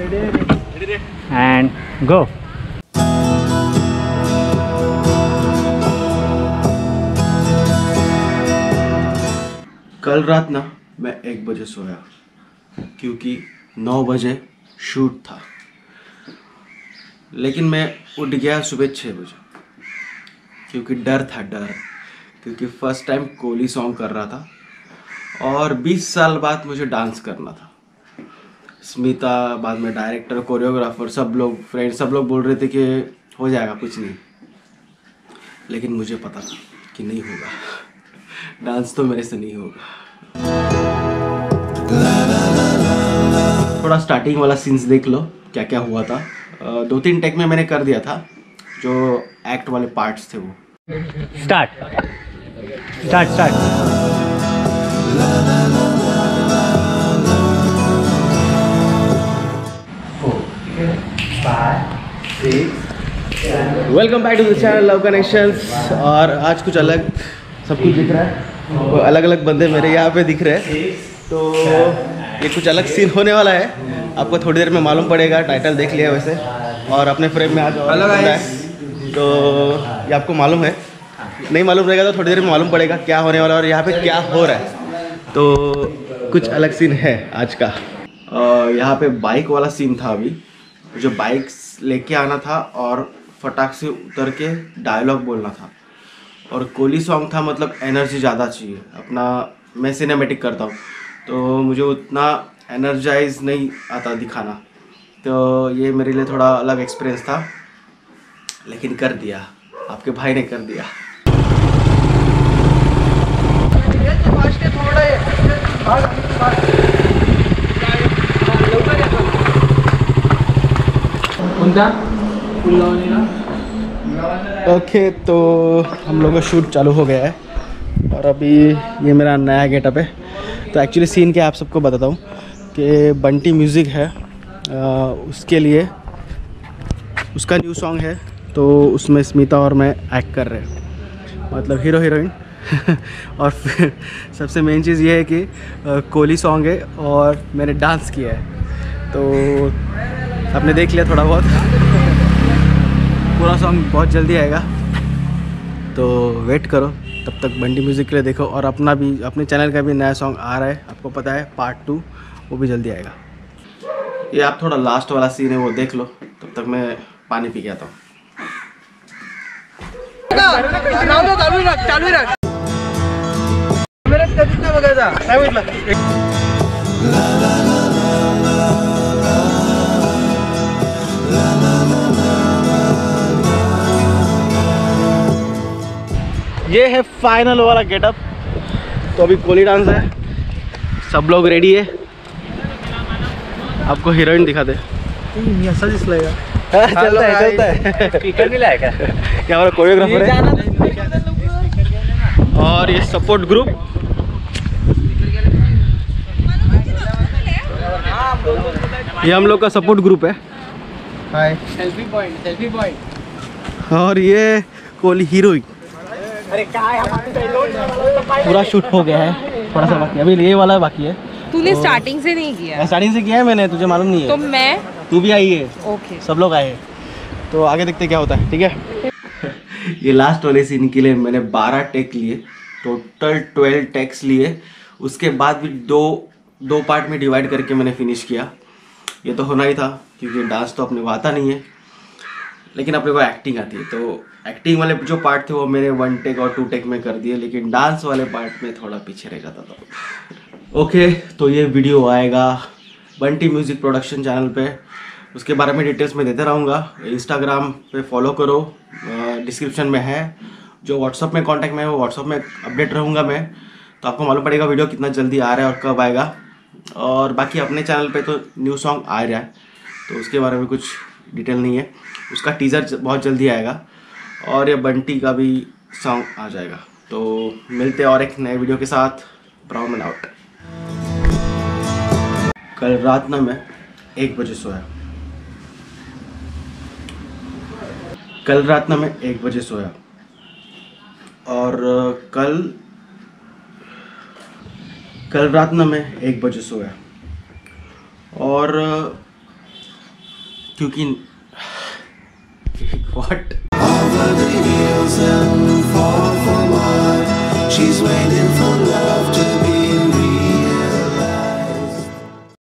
and go. कल रात ना मैं एक बजे सोया, क्योंकि नौ बजे शूट था। लेकिन मैं उठ गया सुबह छः बजे, क्योंकि डर था, डर। क्योंकि फ़र्स्ट टाइम कोहली सॉन्ग कर रहा था, और 20 साल बाद मुझे डांस करना था। स्मिता, बाद में डायरेक्टर कोरियोग्राफर सब लोग फ्रेंड सब लोग बोल रहे थे कि हो जाएगा, कुछ नहीं। लेकिन मुझे पता था कि नहीं होगा। डांस तो मेरे से नहीं होगा। थोड़ा स्टार्टिंग वाला सीन्स देख लो क्या क्या हुआ था। दो तीन टेक में मैंने कर दिया था, जो एक्ट वाले पार्ट्स थे वो। Start start start welcome back to the channel love connections और आज कुछ अलग सब कुछ दिख रहा है। अलग अलग बंदे मेरे यहाँ पे दिख रहे हैं। तो ये कुछ अलग सीन होने वाला है। आपको थोड़ी देर में मालूम पड़ेगा टाइटल देख लिया वैसे। और अपने फ्रेम में आज अलग आया है। तो ये आपको मालूम है। नहीं मालूम रहेगा तो थोड़ी देर में मालूम पड़ेगा क्या होने वाला है और यहाँ पे क्या हो रहा है। तो कुछ अलग सीन है आज का। यहाँ पे बाइक वाला सीन था अभी। जो बाइक लेके आना था और फटाक से उतर के डायलॉग बोलना था। और कोहली सॉन्ग था मतलब एनर्जी ज़्यादा चाहिए। अपना, मैं सिनेमेटिक करता हूँ। तो मुझे उतना एनर्जाइज नहीं आता दिखाना। तो ये मेरे लिए थोड़ा अलग एक्सपीरियंस था। लेकिन कर दिया। आपके भाई ने कर दिया। ओके तो हम लोग का शूट चालू हो गया है। और अभी ये मेरा नया गेटअप है। तो एक्चुअली सीन है आप सबको बताता हूँ कि बंटी म्यूज़िक है। आ, उसके लिए उसका न्यू सॉन्ग है। तो उसमें स्मिता और मैं एक्ट कर रहे हैं। मतलब हीरो हीरोइन और सबसे मेन चीज़ ये है कि कोहली सॉन्ग है और मैंने डांस किया है। तो आपने देख लिया थोड़ा बहुत। पूरा सॉन्ग बहुत जल्दी आएगा तो वेट करो तब तक बंडी म्यूज़िक के लिए देखो और अपना भी अपने चैनल का भी नया सॉन्ग आ रहा है आपको पता है पार्ट टू वो भी जल्दी आएगा ये आप थोड़ा लास्ट वाला सीन है वो देख लो तब तक मैं पानी पी के आता हूँ ये है फाइनल वाला गेटअप तो अभी कोहली डांस है। सब लोग रेडी है। आपको हीरोइन दिखा दे। दिसलाय चलता है चलता है। स्पीकर दिलाय का ये हमारा कोरियोग्राफर है। और ये सपोर्ट ग्रुप ये हम लोग का सपोर्ट ग्रुप है। Hi selfie point selfie point और ये कोहली हीरोइन काय पूरा शूट हो गया है। थोड़ा सा बाकी अभी ये वाला बाकी है। तूने स्टार्टिंग से नहीं किया। स्टार्टिंग से किया है मैंने तुझे मालूम नहीं है। तो मैं? तू भी आई है। ओके सब लोग आए हैं। तो आगे देखते क्या होता है ठीक है? ये लास्ट वाले सीन के लिए मैंने 12 टेक लिए। टोटल 12 टेक्स लिए। उसके बाद भी दो दो पार्ट में डिवाइड करके मैंने फिनिश किया। ये तो होना ही था क्योंकि डांस तो अपने को आता नहीं है। लेकिन अपने को एक्टिंग आती है तो एक्टिंग वाले जो पार्ट थे वो मैंने वन टेक और टू टेक में कर दिए, लेकिन डांस वाले पार्ट में थोड़ा पीछे रह जाता था। ओके तो ये वीडियो आएगा बंटी म्यूज़िक प्रोडक्शन चैनल पे। उसके बारे में डिटेल्स में देते रहूँगा। इंस्टाग्राम पे फॉलो करो। डिस्क्रिप्शन में है। जो व्हाट्सअप में कांटेक्ट में है, वो व्हाट्सअप में अपडेट रहूँगा मैं। तो आपको मालूम पड़ेगा वीडियो कितना जल्दी आ रहा है और कब आएगा। और बाकी अपने चैनल पे तो न्यू सॉन्ग आ रहा है। तो उसके बारे में कुछ डिटेल नहीं है। उसका टीज़र बहुत जल्दी आएगा। और ये बंटी का भी सॉन्ग आ जाएगा। तो मिलते हैं और एक नए वीडियो के साथ। ब्राउन आउट कल रात ना मैं एक बजे सोया। कल रात ना मैं एक बजे सोया। और कल कल रात ना मैं एक बजे सोया। और क्योंकि what over the hills and far, far. She's waiting.